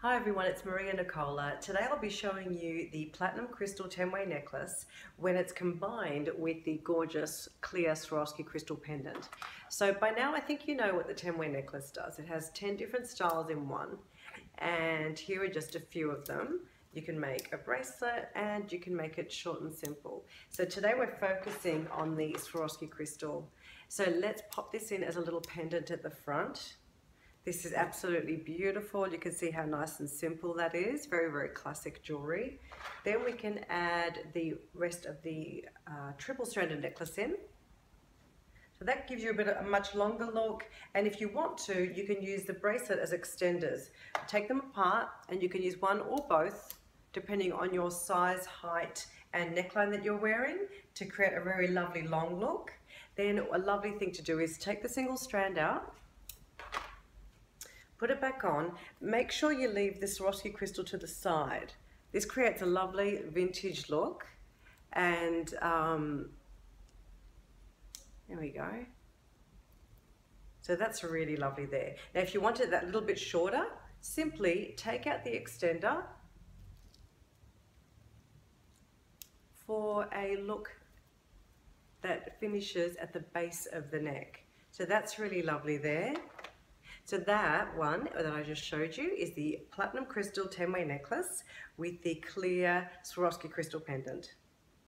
Hi everyone, it's Maria Nicola. Today I'll be showing you the Platinum Crystal 10-way necklace when it's combined with the gorgeous clear Swarovski crystal pendant. So by now I think you know what the 10-way necklace does. It has 10 different styles in one and here are just a few of them. You can make a bracelet and you can make it short and simple. So today we're focusing on the Swarovski crystal. So let's pop this in as a little pendant at the front. This is absolutely beautiful. You can see how nice and simple that is. Very, very classic jewelry. Then we can add the rest of the uh, triple stranded necklace in. So that gives you a bit of a much longer look. And if you want to, you can use the bracelet as extenders. Take them apart and you can use one or both depending on your size, height, and neckline that you're wearing to create a very lovely long look. Then a lovely thing to do is take the single strand out put it back on. Make sure you leave the Swarovski crystal to the side. This creates a lovely vintage look. And um, there we go. So that's really lovely there. Now if you wanted that little bit shorter, simply take out the extender for a look that finishes at the base of the neck. So that's really lovely there. So that one that I just showed you is the Platinum Crystal 10-way necklace with the clear Swarovski crystal pendant.